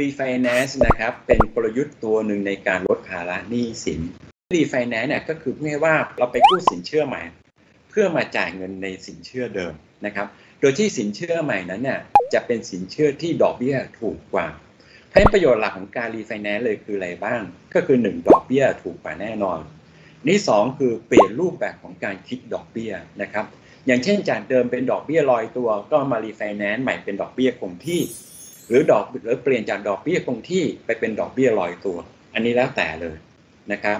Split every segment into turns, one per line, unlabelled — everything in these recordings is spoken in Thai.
รีไฟแนนซ์นะครับเป็นกลยุทธ์ตัวหนึ่งในการลดภาระหนี้สินรีไฟแนนซ์เนี่ยก็คือง่ายว่าเราไปกู้สินเชื่อใหม่ เพื่อมาจ่ายเงินในสินเชื่อเดิมนะครับ โดยที่สินเชื่อใหม่นั้นเนี่ยจะเป็นสินเชื่อที่ดอกเบี้ยถูกกว่าเพราะประโยชน์หลักของการรีไฟแนนซ์เลยคืออะไรบ้าง ก็คือ 1 ดอกเบี้ยถูกกว่าแน่นอนนี่2คือเปลี่ยนรูปแบบของการคิดดอกเบี้ยนะครับ อย่างเช่นจากเดิมเป็นดอกเบี้ยลอยตัว ก็มารีไฟแนนซ์ใหม่เป็นดอกเบี้ยคงที่ หรือดอกหรือเปลี่ยนจากดอกเบี้ยคงที่ไปเป็นดอกเบี้ยลอยตัว อันนี้แล้วแต่เลยนะครับ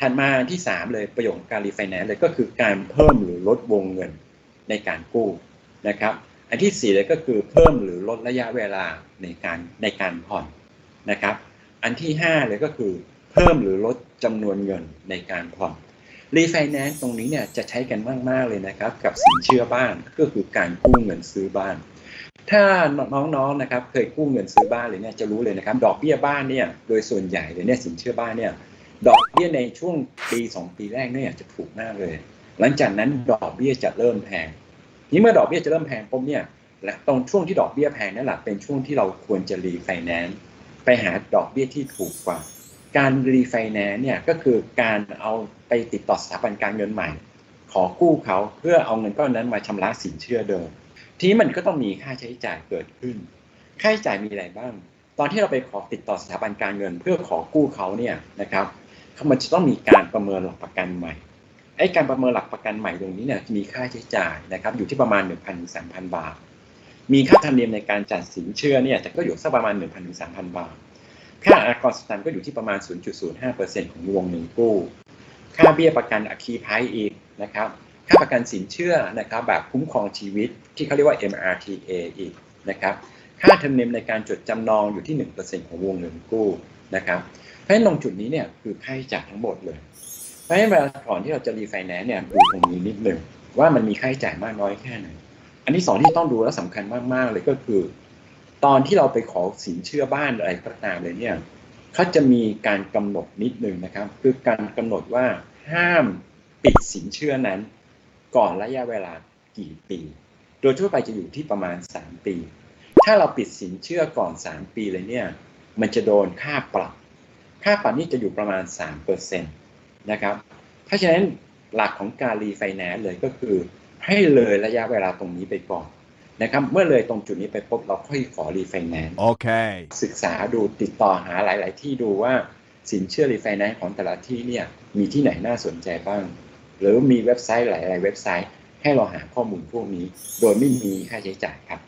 ถัดมาที่ 3 เลยประโยชน์ของการรีไฟแนนซ์เลยก็คือการเพิ่มหรือลดวงเงินในการกู้นะครับ อันที่ 4 เลยก็คือเพิ่มหรือลดระยะเวลาในการในการผ่อนนะครับ อันที่ 5 เลยก็คือเพิ่มหรือลดจำนวนเงินในการผ่อนรีไฟแนนซ์ตรงนี้เนี่ยจะใช้กันมาก ๆ เลยนะครับ กับสินเชื่อบ้านก็คือการกู้เงินซื้อบ้าน ถ้าน้องๆนะครับเคยกู้เงินซื้อบ้านเลยเนี่ยจะรู้เลยนะครับ ดอกเบี้ยบ้านเนี่ยโดยส่วนใหญ่เลยเนี่ยสินเชื่อบ้านเนี่ยดอกเบี้ยในช่วงปี 2 ปีแรกเนี่ยจะถูกมากเลย หลังจากนั้นดอกเบี้ยจะเริ่มแพงนี้เมื่อดอกเบี้ยจะเริ่มแพงปุ๊บเนี่ยและตรงช่วงที่ดอกเบี้ยแพงนั่นแหละเป็นช่วงที่เราควรจะรีไฟแนนซ์ไปหาดอกเบี้ยที่ถูกกว่า การรีไฟแนนซ์เนี่ยก็คือการเอาไปติดต่อสถาบันการเงินใหม่ ขอกู้เขาเพื่อเอาเงินก้อนนั้นมาชำระสินเชื่อเดิม ทีนี้มันก็ต้องมีค่าใช้จ่ายเกิดขึ้น ค่าใช้จ่ายมีอะไรบ้าง ตอนที่เราไปขอติดต่อสถาบันการเงิน เพื่อขอกู้เขาเนี่ยนะครับมันจะต้องมีการประเมินหลักประกันใหม่ไอ้การประเมินหลักประกันใหม่ตรงนี้เนี่ยมีค่าใช้จ่ายนะครับอยู่ที่ประมาณ 1 0 0 0 ถึง 3,000 บาท มีค่าธรรมเนียมในการจัดสินเชื่อเนี่ยแต่ก็อยู่สักประมาณ 1 0 0 0 ถึง 3,000 บาท ค่าอากรสแตมก็อยู่ที่ประมาณ 0.05%ของวงเงินกู้ ค่าเบี้ยประกันอัคคีภัยอีกนะครับ ค่าประกันสินเชื่อนะครับแบบคุ้มครองชีวิตที่เขาเรียกว่า MRTA อีกนะครับค่าธรรมเนียมในการจดจำนองอยู่ที่ 1%ของวงเงินกู้นะครับเพราะฉะนั้นตรงจุดนี้เนี่ยคือค่าใช้จ่ายทั้งหมดเลย เพราะฉะนั้นเวลาก่อนที่เราจะรีไฟแนนซ์เนี่ยดูตรงนี้นิดหนึ่งว่ามันมีค่าใช้จ่ายมากน้อยแค่ไหน อันที่สองที่ต้องดูและสำคัญมากๆเลยก็คือ ตอนที่เราไปขอสินเชื่อบ้านอะไรก็ตามเลยเนี่ยเขาจะมีการกำหนดนิดหนึ่งนะครับ คือการกำหนดว่าห้ามปิดสินเชื่อนั้น ก่อนระยะเวลากี่ปี โดยทั่วไปจะอยู่ที่ประมาณ 3 ปี ถ้าเราปิดสินเชื่อก่อน 3 ปีเลยเนี่ย มันจะโดนค่าปรับ ค่าปรับนี่จะอยู่ประมาณ3%นะครับ เพราะฉะนั้นหลักของการรีไฟแนนซ์เลยก็คือ ให้เลยระยะเวลาตรงนี้ไปก่อนนะครับเมื่อเลยตรงจุดนี้ไปปุ๊บเราค่อยขอรีไฟแนนซ์
โอเค
ศึกษาดูติดต่อหาหลาย ๆ ที่ดูว่าสินเชื่อรีไฟแนนซ์ของแต่ละที่เนี่ยมีที่ไหนน่าสนใจบ้าง หรือมีเว็บไซต์หลาย ๆ เว็บไซต์ ให้เราหาข้อมูลพวกนี้ โดยไม่มีค่าใช้จ่ายครับ